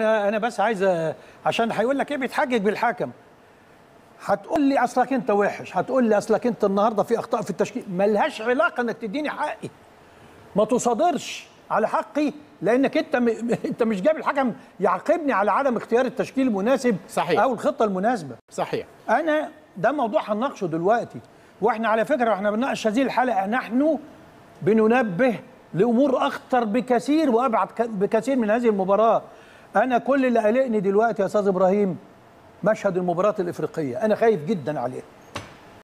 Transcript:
أنا أنا بس عايز عشان هيقول لك إيه بيتحجج بالحكم هتقول لي أصلك أنت وحش هتقول لي أصلك أنت النهارده في أخطاء في التشكيل. ملهاش علاقة إنك تديني حقي. ما تصادرش على حقي لأنك أنت م... أنت مش جايب الحكم يعاقبني على عدم اختيار التشكيل المناسب صحيح. أو الخطة المناسبة. صحيح. أنا ده موضوع هنناقشه دلوقتي. وإحنا على فكرة وإحنا بنناقش هذه الحلقة نحن بننبه لأمور أخطر بكثير وأبعد بكثير من هذه المباراة. أنا كل اللي قلقني دلوقتي يا أستاذ إبراهيم مشهد المباراة الإفريقية. أنا خايف جدا عليه.